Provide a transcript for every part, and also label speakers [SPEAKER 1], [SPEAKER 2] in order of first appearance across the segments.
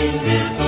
[SPEAKER 1] in hand.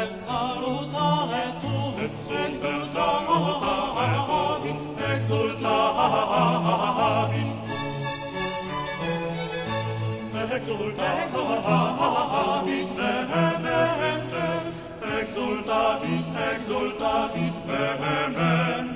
[SPEAKER 1] et salutare tu, et senser salutare habit, exultabit. Exultabit vehemente, exultabit, exultabit vehemente.